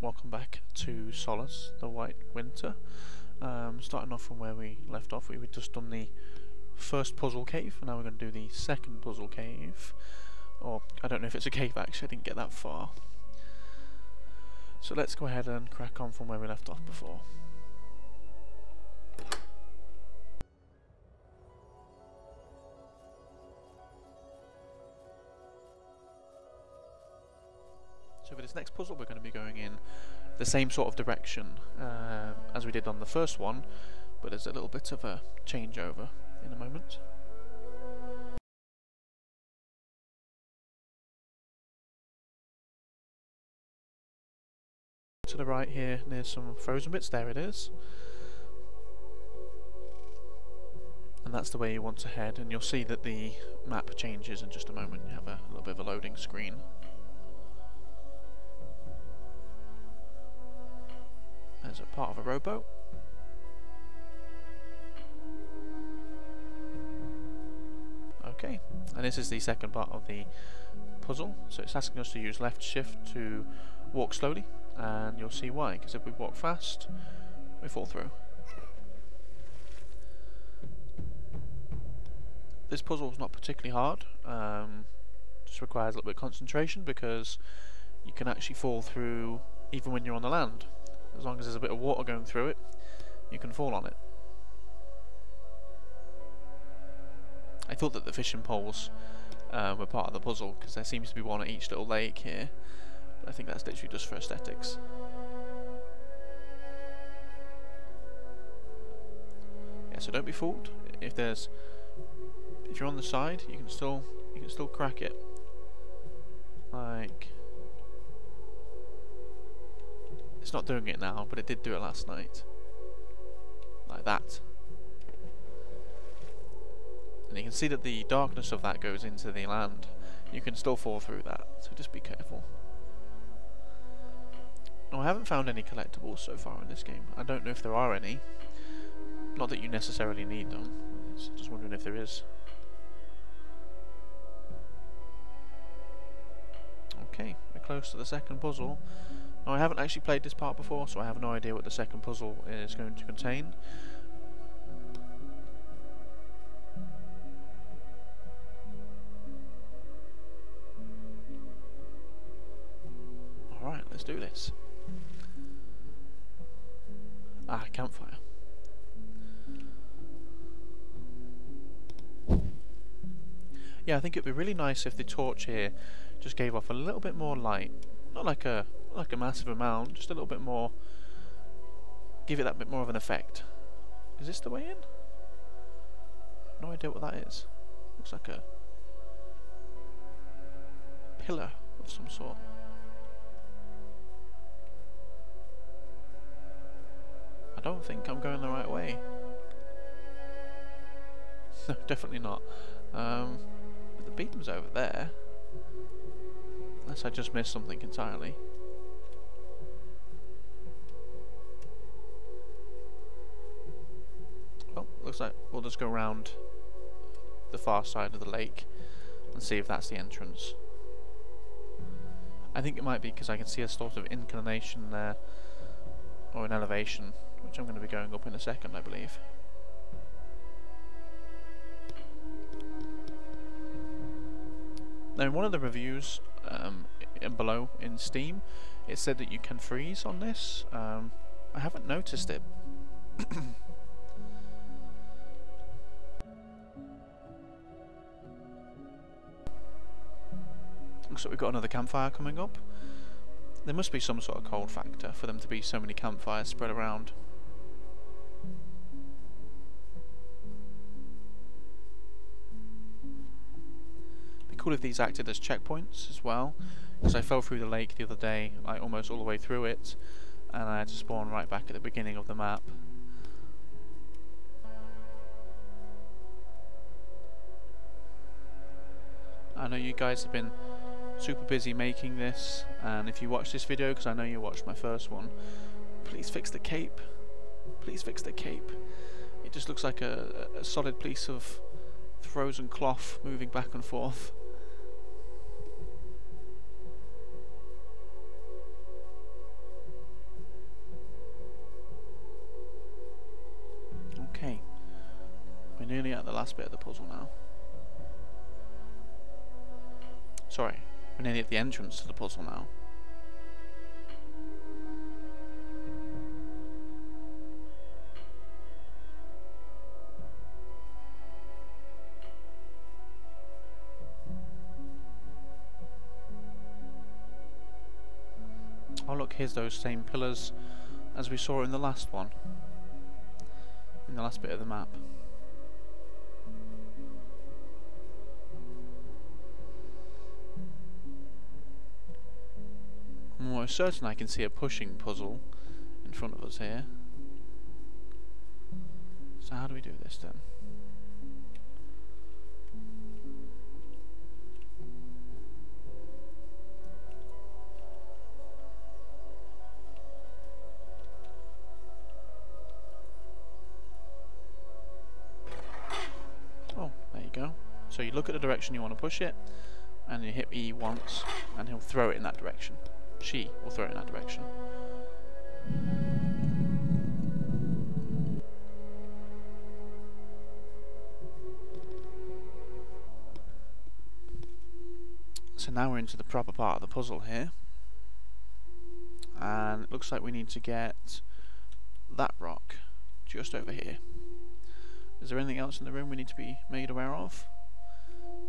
welcome back to Solas, the White Winter. Um, starting off from where we left off, we were just done the first puzzle cave, and now we're going to do the second puzzle cave. Or, I don't know if it's a cave actually, I didn't get that far. So let's go ahead and crack on from where we left off before. This next puzzle we're going to be going in the same sort of direction uh, as we did on the first one, but there's a little bit of a changeover in a moment. To the right here, near some frozen bits, there it is. And that's the way you want to head, and you'll see that the map changes in just a moment. You have a little bit of a loading screen. There's a part of a rowboat. Okay, and this is the second part of the puzzle. So it's asking us to use left shift to walk slowly, and you'll see why, because if we walk fast, we fall through. This puzzle is not particularly hard, um, just requires a little bit of concentration because you can actually fall through even when you're on the land. As long as there's a bit of water going through it, you can fall on it. I thought that the fishing poles uh, were part of the puzzle because there seems to be one at each little lake here. But I think that's literally just for aesthetics. Yeah, so don't be fooled. If there's if you're on the side, you can still you can still crack it. Like it's not doing it now, but it did do it last night. Like that. And you can see that the darkness of that goes into the land. You can still fall through that, so just be careful. Now I haven't found any collectibles so far in this game. I don't know if there are any. Not that you necessarily need them. Just wondering if there is. Okay, we're close to the second puzzle. Now I haven't actually played this part before, so I have no idea what the second puzzle is going to contain. Alright, let's do this. Ah, campfire. Yeah, I think it'd be really nice if the torch here just gave off a little bit more light. Not like a like a massive amount, just a little bit more. Give it that bit more of an effect. Is this the way in? No idea what that is. Looks like a pillar of some sort. I don't think I'm going the right way. No, definitely not. Um, the beam's over there. Unless I just missed something entirely. Looks like we'll just go around the far side of the lake and see if that's the entrance. I think it might be because I can see a sort of inclination there, or an elevation, which I'm going to be going up in a second, I believe. Now, in one of the reviews um, below in Steam, it said that you can freeze on this. Um, I haven't noticed it. Looks like we've got another campfire coming up. There must be some sort of cold factor for them to be so many campfires spread around. cool if these acted as checkpoints as well, because I fell through the lake the other day, like almost all the way through it, and I had to spawn right back at the beginning of the map. I know you guys have been super busy making this and if you watch this video because I know you watched my first one please fix the cape. Please fix the cape. It just looks like a, a solid piece of frozen cloth moving back and forth. Okay. We're nearly at the last bit of the puzzle now. Sorry we're nearly at the entrance to the puzzle now. Oh look, here's those same pillars as we saw in the last one. In the last bit of the map. Almost certain I can see a pushing puzzle in front of us here. So how do we do this then? Oh, there you go. So you look at the direction you want to push it, and you hit E once, and he'll throw it in that direction. She will throw it in that direction. So now we're into the proper part of the puzzle here. And it looks like we need to get that rock just over here. Is there anything else in the room we need to be made aware of?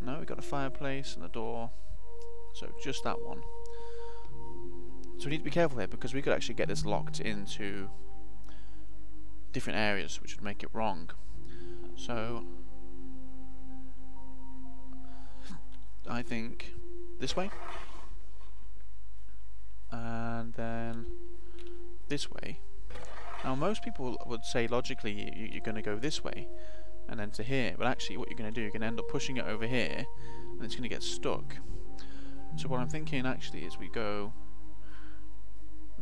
No, we've got a fireplace and a door. So just that one. So we need to be careful here because we could actually get this locked into different areas which would make it wrong. So I think this way and then this way. Now most people would say logically you, you're going to go this way and then to here but actually what you're going to do you're going to end up pushing it over here and it's going to get stuck. So what I'm thinking actually is we go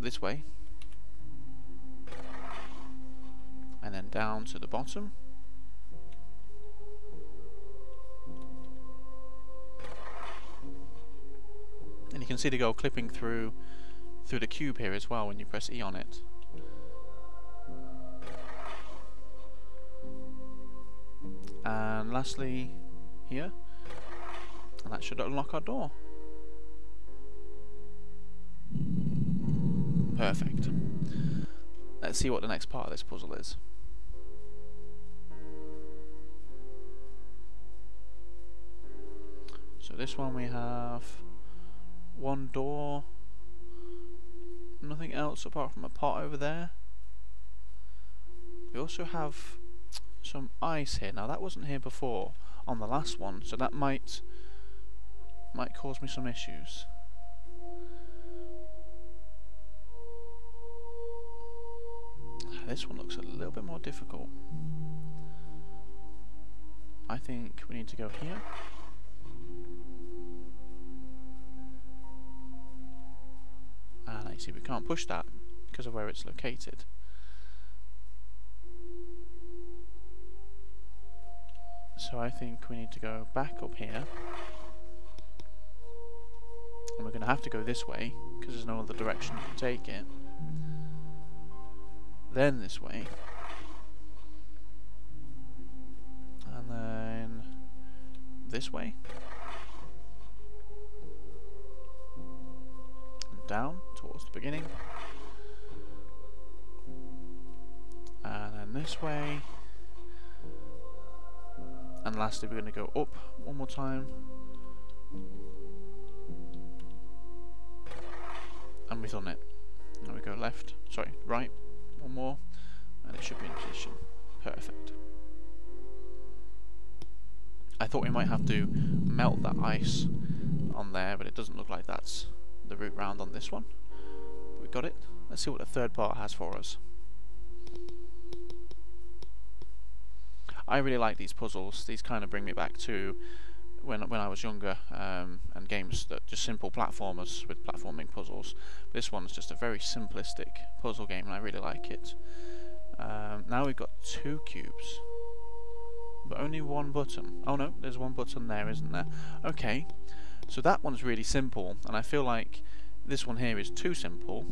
this way. And then down to the bottom. And you can see the gold clipping through through the cube here as well when you press E on it. And lastly here. And that should unlock our door Perfect. Let's see what the next part of this puzzle is. So this one we have one door, nothing else apart from a pot over there. We also have some ice here. Now that wasn't here before on the last one, so that might might cause me some issues. This one looks a little bit more difficult. I think we need to go here. And I see we can't push that because of where it's located. So I think we need to go back up here. And we're going to have to go this way because there's no other direction to take it then this way. And then this way. And down towards the beginning. And then this way. And lastly we're going to go up one more time. And we've done it. Now we go left, sorry, right, more, and it should be in position. Perfect. I thought we might have to melt that ice on there, but it doesn't look like that's the route round on this one. But we got it. Let's see what the third part has for us. I really like these puzzles. These kind of bring me back to when when I was younger um, and games that just simple platformers with platforming puzzles. This one's just a very simplistic puzzle game and I really like it. Um, now we've got two cubes, but only one button. Oh no, there's one button there, isn't there? Okay, so that one's really simple, and I feel like this one here is too simple.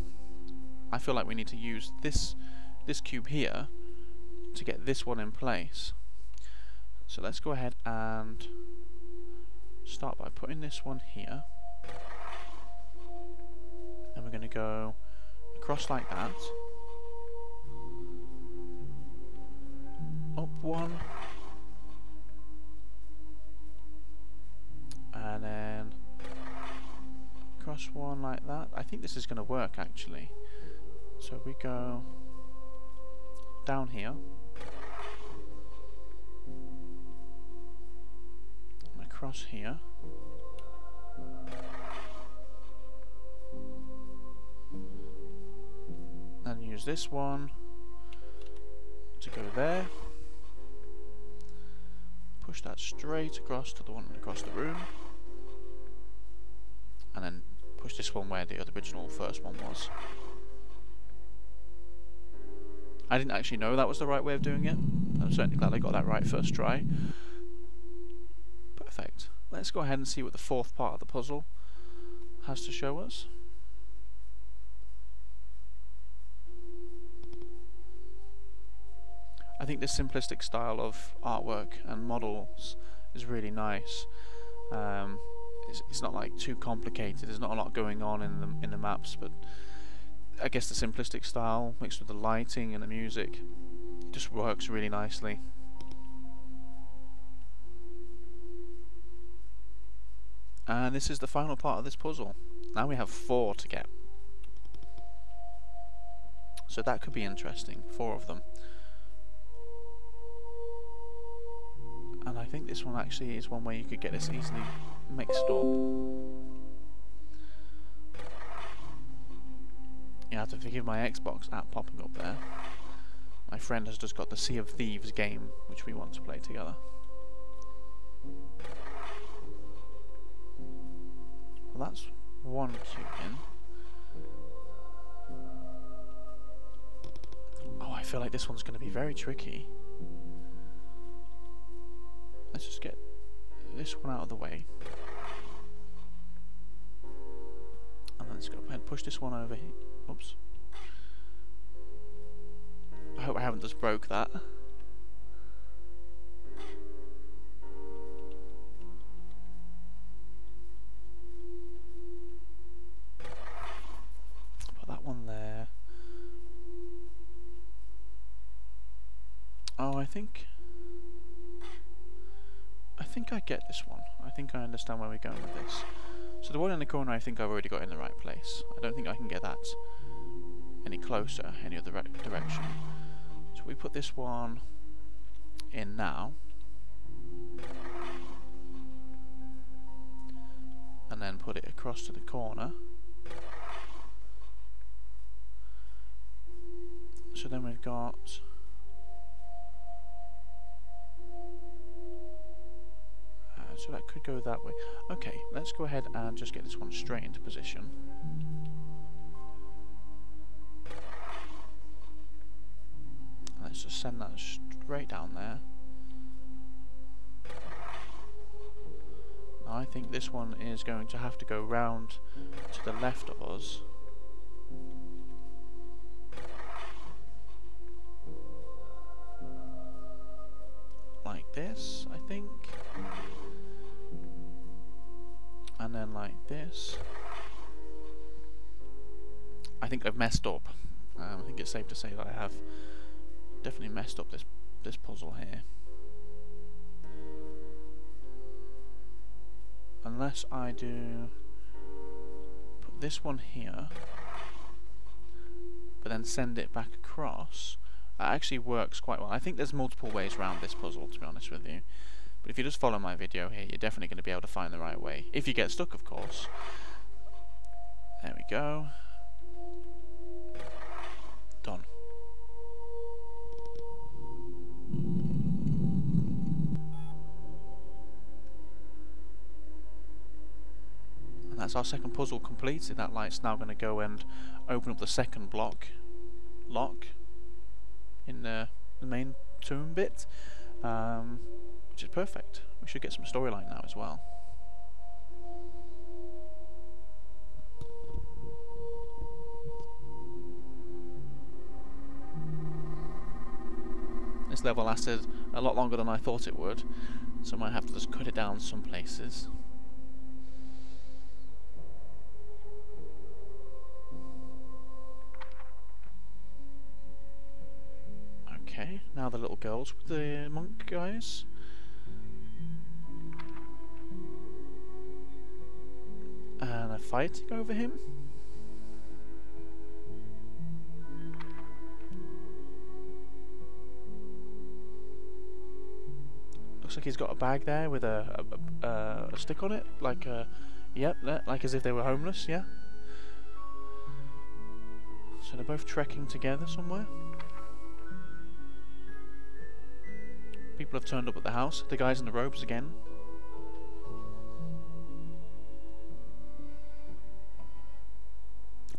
I feel like we need to use this this cube here to get this one in place. So let's go ahead and start by putting this one here. And we're going to go across like that. Up one. And then across one like that. I think this is going to work actually. So we go down here. Across here. And use this one to go there. Push that straight across to the one across the room. And then push this one where the original first one was. I didn't actually know that was the right way of doing it. I'm certainly glad I got that right first try. Let's go ahead and see what the fourth part of the puzzle has to show us. I think this simplistic style of artwork and models is really nice. Um, it's, it's, not like too complicated. There's not a lot going on in the in the maps, but I guess the simplistic style mixed with the lighting and the music just works really nicely. And this is the final part of this puzzle. Now we have four to get. So that could be interesting. Four of them. And I think this one actually is one where you could get this easily mixed up. You have to forgive my Xbox app popping up there. My friend has just got the Sea of Thieves game, which we want to play together. Well, that's one in. Oh, I feel like this one's going to be very tricky. Let's just get this one out of the way. And let's go ahead and push this one over here. Oops. I hope I haven't just broke that. Think... I think I get this one. I think I understand where we're going with this. So the one in the corner I think I've already got in the right place. I don't think I can get that any closer, any other direction. So we put this one in now. And then put it across to the corner. So then we've got so that could go that way. Okay, let's go ahead and just get this one straight into position. Let's just send that straight down there. Now I think this one is going to have to go round to the left of us. Like this, I think and then like this. I think I've messed up. Um, I think it's safe to say that I have definitely messed up this this puzzle here. Unless I do put this one here, but then send it back across, that actually works quite well. I think there's multiple ways around this puzzle, to be honest with you. But if you just follow my video here, you're definitely going to be able to find the right way. If you get stuck, of course. There we go. Done. And that's our second puzzle completed. That light's now going to go and open up the second block lock in the, the main tomb bit. Um, which is perfect. We should get some storyline now as well. This level lasted a lot longer than I thought it would, so I might have to just cut it down some places. Okay, now the little girls with the monk guys. Fighting over him. Looks like he's got a bag there with a a, a, a stick on it, like uh, a, yep, like as if they were homeless, yeah. So they're both trekking together somewhere. People have turned up at the house. The guys in the robes again.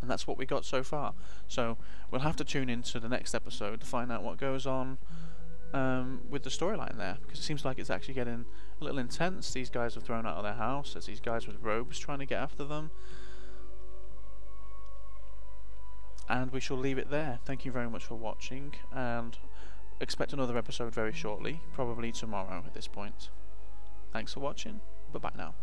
And that's what we got so far. So we'll have to tune into the next episode to find out what goes on um, with the storyline there. Because it seems like it's actually getting a little intense. These guys are thrown out of their house. There's these guys with robes trying to get after them. And we shall leave it there. Thank you very much for watching. And expect another episode very shortly, probably tomorrow at this point. Thanks for watching. Bye bye now.